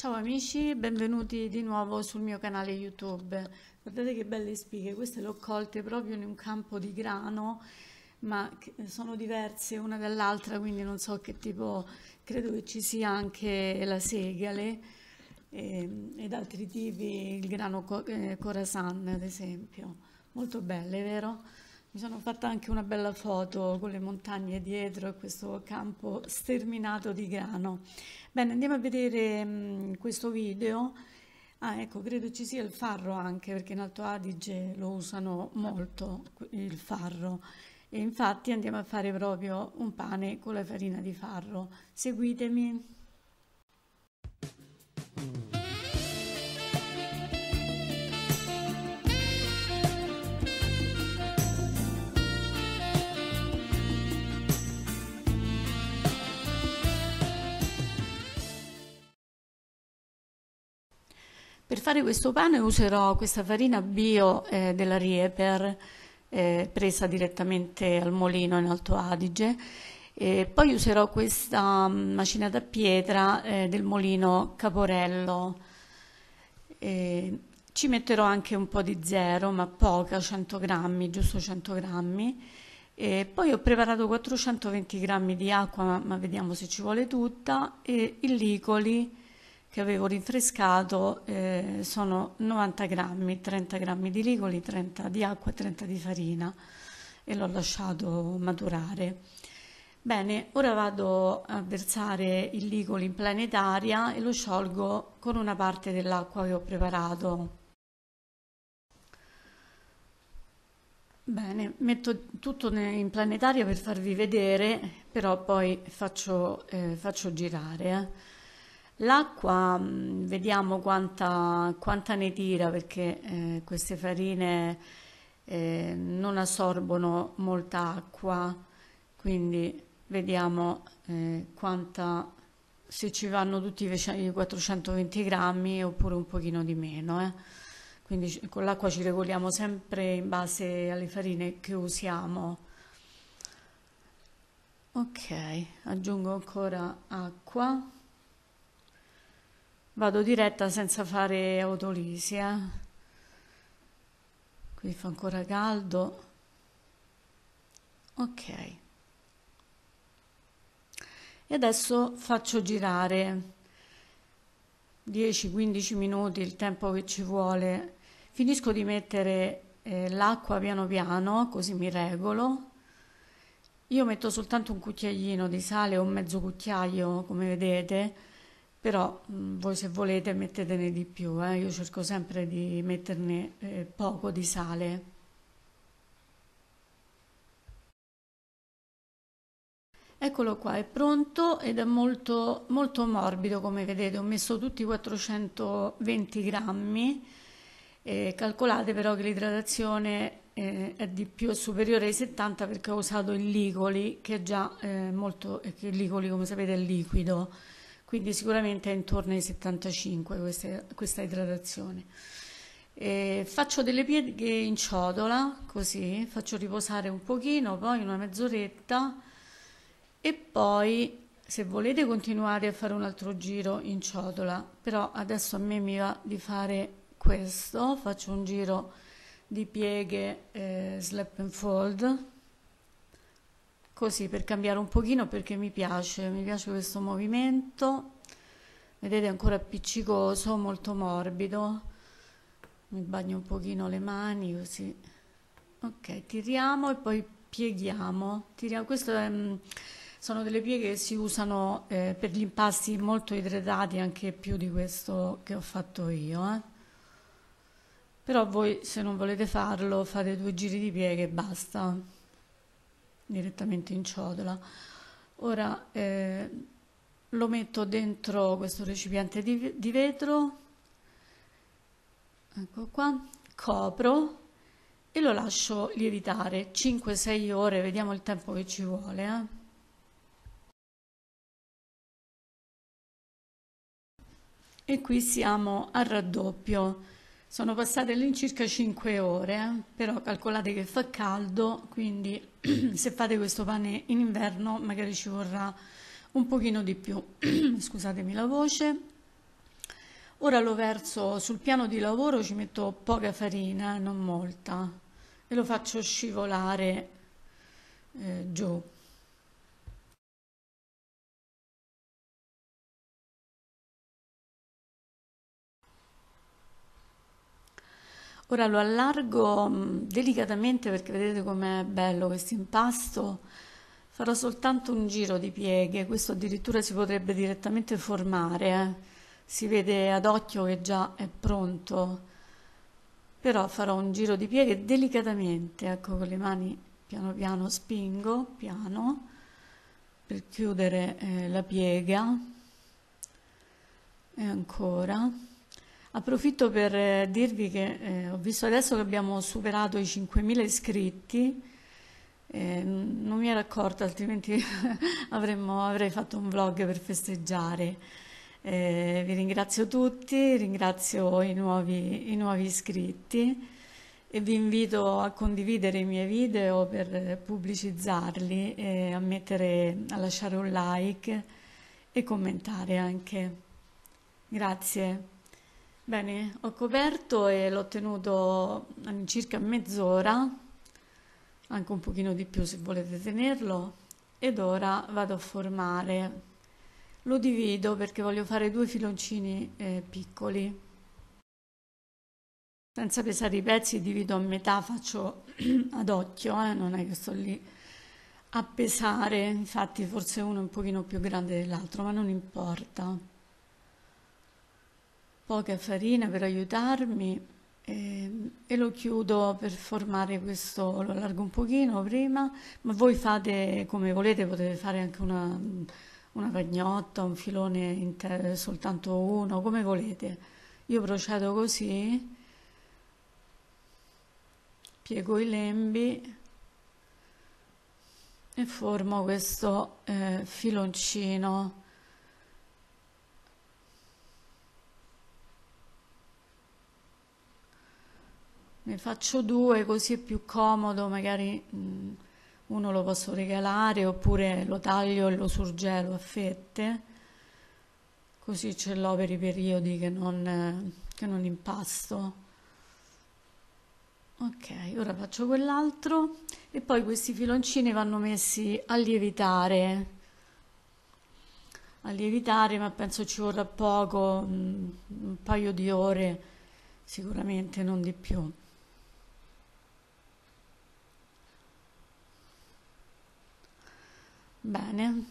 Ciao amici, benvenuti di nuovo sul mio canale YouTube. Guardate che belle spighe, queste le ho colte proprio in un campo di grano, ma sono diverse una dall'altra, quindi non so che tipo, credo che ci sia anche la segale e, ed altri tipi, il grano eh, Khorasan ad esempio. Molto belle, vero? Mi sono fatta anche una bella foto con le montagne dietro e questo campo sterminato di grano. Bene, andiamo a vedere mh, questo video. Ah, ecco, credo ci sia il farro anche, perché in Alto Adige lo usano molto, il farro. E infatti andiamo a fare proprio un pane con la farina di farro. Seguitemi. Per fare questo pane userò questa farina bio eh, della Rieper eh, presa direttamente al mulino in Alto Adige e poi userò questa mm, macinata a pietra eh, del mulino Caporello. E ci metterò anche un po' di zero, ma poca, 100 grammi, giusto 100 grammi. E poi ho preparato 420 grammi di acqua, ma vediamo se ci vuole tutta, e il licoli che avevo rinfrescato eh, sono 90 grammi, 30 grammi di ligoli, 30 di acqua e 30 di farina e l'ho lasciato maturare. Bene, ora vado a versare il ligoli in planetaria e lo sciolgo con una parte dell'acqua che ho preparato. Bene, metto tutto in planetaria per farvi vedere, però poi faccio, eh, faccio girare. Eh. L'acqua, mm, vediamo quanta, quanta, ne tira perché eh, queste farine eh, non assorbono molta acqua, quindi vediamo eh, quanta, se ci vanno tutti i 420 grammi oppure un pochino di meno. Eh. Quindi con l'acqua ci regoliamo sempre in base alle farine che usiamo. Ok, aggiungo ancora acqua vado diretta senza fare autolisi eh. qui fa ancora caldo. Ok. E adesso faccio girare. 10-15 minuti il tempo che ci vuole. Finisco di mettere eh, l'acqua piano piano così mi regolo. Io metto soltanto un cucchiaino di sale o mezzo cucchiaio come vedete però mh, mm, voi se volete mettetene di più, eh? io cerco sempre di metterne eh, poco di sale. Eccolo qua, è pronto ed è molto, molto morbido come vedete, ho messo tutti i 420 grammi, eh, calcolate però che l'idratazione eh, è di più, è superiore ai 70 perché ho usato il Licoli che è già eh, molto, che il Licoli come sapete è liquido quindi sicuramente è intorno ai 75 queste, questa idratazione. E faccio delle pieghe in ciotola, così, faccio riposare un pochino, poi una mezz'oretta e poi se volete continuare a fare un altro giro in ciotola, però adesso a me mi va di fare questo, faccio un giro di pieghe eh, slap and fold, così per cambiare un pochino perché mi piace, mi piace questo movimento, vedete ancora appiccicoso, molto morbido, mi bagno un pochino le mani così, ok, tiriamo e poi pieghiamo, tiriamo, questo è, mm, sono delle pieghe che si usano eh, per gli impasti molto idratati, anche più di questo che ho fatto io, eh. però voi se non volete farlo fate due giri di pieghe e basta direttamente in ciotola. Ora eh, lo metto dentro questo recipiente di, di vetro, ecco qua, copro e lo lascio lievitare 5-6 ore, vediamo il tempo che ci vuole. Eh. E qui siamo al raddoppio. Sono passate all'incirca 5 ore, però calcolate che fa caldo, quindi se fate questo pane in inverno magari ci vorrà un pochino di più. Scusatemi la voce. Ora lo verso sul piano di lavoro, ci metto poca farina, non molta, e lo faccio scivolare eh, giù. Ora lo allargo mm, delicatamente perché vedete com'è bello questo impasto. Farò soltanto un giro di pieghe, questo addirittura si potrebbe direttamente formare, eh. si vede ad occhio che già è pronto, però farò un giro di pieghe delicatamente, ecco con le mani piano piano spingo, piano, per chiudere eh, la piega e ancora. Approfitto per eh, dirvi che eh, ho visto adesso che abbiamo superato i 5.000 iscritti, eh, non mi ero accorta, altrimenti avremmo, avrei fatto un vlog per festeggiare. Eh, vi ringrazio tutti, ringrazio i nuovi, i nuovi iscritti e vi invito a condividere i miei video per pubblicizzarli e a, mettere, a lasciare un like e commentare anche. Grazie. Bene, ho coperto e l'ho tenuto all'incirca mezz'ora, anche un pochino di più se volete tenerlo, ed ora vado a formare. Lo divido perché voglio fare due filoncini eh, piccoli. Senza pesare i pezzi divido a metà, faccio ad occhio, eh, non è che sto lì a pesare, infatti forse uno è un pochino più grande dell'altro, ma non importa poca farina per aiutarmi e, e, lo chiudo per formare questo, lo allargo un pochino prima, ma voi fate come volete, potete fare anche una, una pagnotta, un filone intero, soltanto uno, come volete. Io procedo così, piego i lembi e formo questo eh, filoncino Ne faccio due così è più comodo, magari mh, mm, uno lo posso regalare oppure lo taglio e lo surgelo a fette, così ce l'ho per i periodi che non, che non impasto. Ok, ora faccio quell'altro e poi questi filoncini vanno messi a lievitare. A lievitare, ma penso ci vorrà poco, mm, un paio di ore, sicuramente non di più. Bene.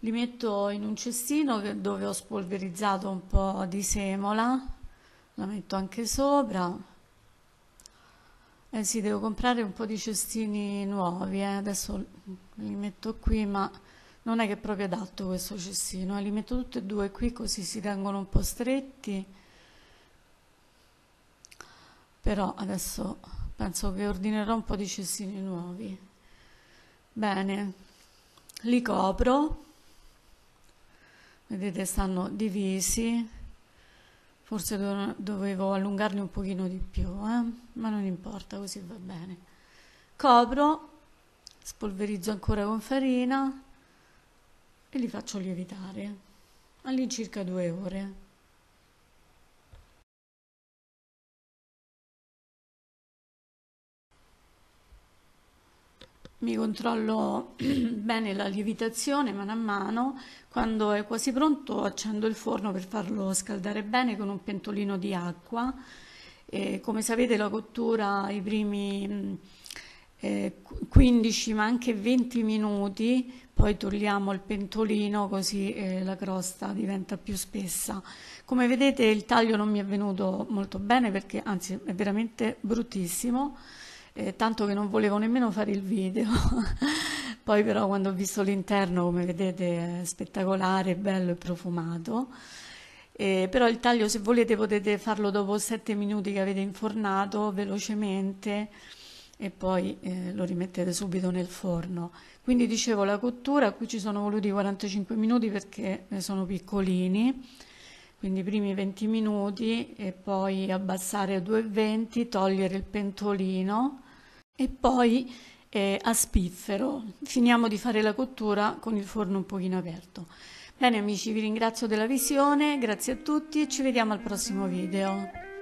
Li metto in un cestino dove ho spolverizzato un po' di semola, la metto anche sopra. Eh sì, devo comprare un po' di cestini nuovi, eh. adesso li metto qui, ma non è che è proprio adatto questo cestino, eh. li metto tutti e due qui così si tengono un po' stretti, però adesso penso che ordinerò un po' di cestini nuovi. Bene li copro. Vedete stanno divisi. Forse dovevo allungarli un pochino di più eh? ma non importa così va bene. Copro spolverizzo ancora con farina e li faccio lievitare. All'incirca due ore mi controllo bene la lievitazione mano a mano, quando è quasi pronto accendo il forno per farlo scaldare bene con un pentolino di acqua. E come sapete la cottura i primi eh, 15 ma anche 20 minuti, poi togliamo il pentolino così eh, la crosta diventa più spessa. Come vedete il taglio non mi è venuto molto bene perché anzi è veramente bruttissimo eh, tanto che non volevo nemmeno fare il video. Poi però quando ho visto l'interno, come vedete, è spettacolare, bello e profumato. Eh, però il taglio se volete potete farlo dopo 7 minuti che avete infornato velocemente e poi eh, lo rimettete subito nel forno. Quindi dicevo la cottura, qui ci sono voluti 45 minuti perché sono piccolini, quindi i primi 20 minuti e poi abbassare a 2,20, togliere il pentolino e poi eh, a spiffero. Finiamo di fare la cottura con il forno un pochino aperto. Bene amici, vi ringrazio della visione, grazie a tutti e ci vediamo al prossimo video.